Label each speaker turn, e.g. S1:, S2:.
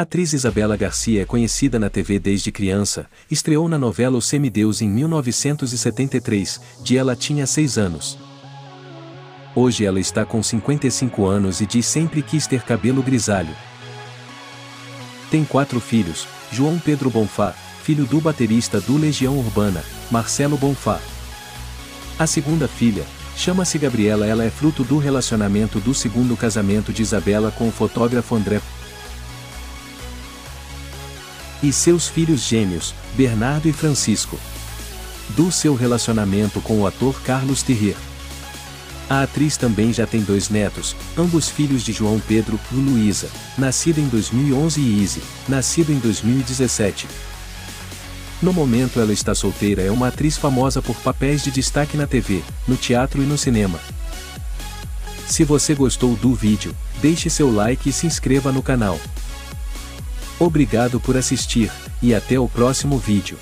S1: A atriz Isabela Garcia é conhecida na TV desde criança, estreou na novela O Semideus em 1973, de ela tinha 6 anos. Hoje ela está com 55 anos e diz sempre quis ter cabelo grisalho. Tem quatro filhos, João Pedro Bonfá, filho do baterista do Legião Urbana, Marcelo Bonfá. A segunda filha, chama-se Gabriela ela é fruto do relacionamento do segundo casamento de Isabela com o fotógrafo André e seus filhos gêmeos, Bernardo e Francisco. Do seu relacionamento com o ator Carlos Terrer. A atriz também já tem dois netos, ambos filhos de João Pedro e Luísa, nascida em 2011 e Izzy, nascido em 2017. No momento ela está solteira é uma atriz famosa por papéis de destaque na TV, no teatro e no cinema. Se você gostou do vídeo, deixe seu like e se inscreva no canal. Obrigado por assistir, e até o próximo vídeo.